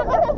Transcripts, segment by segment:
Ha ha ha!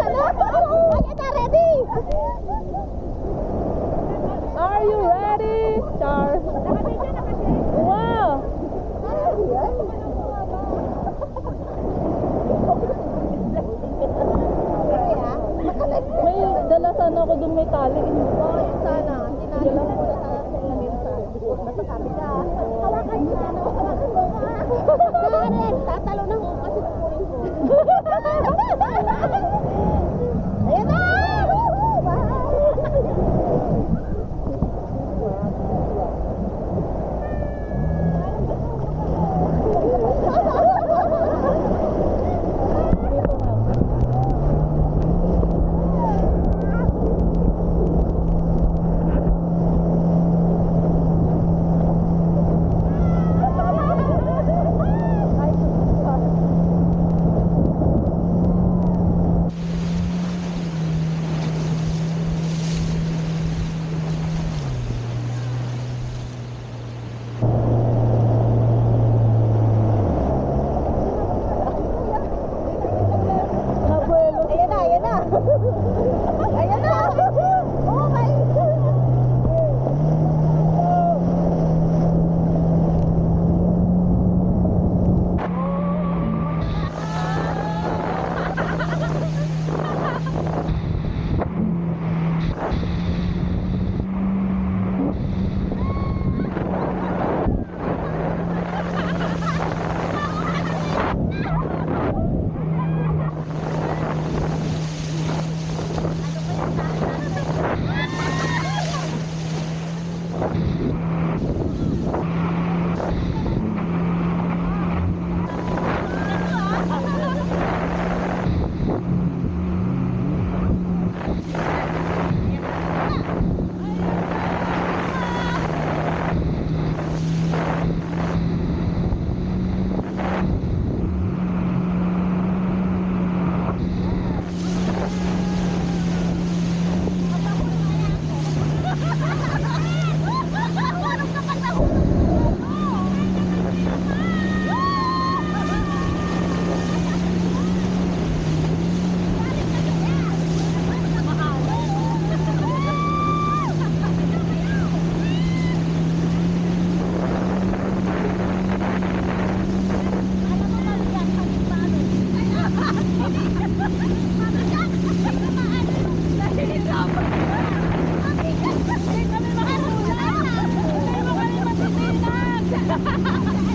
Ha ha ha ha!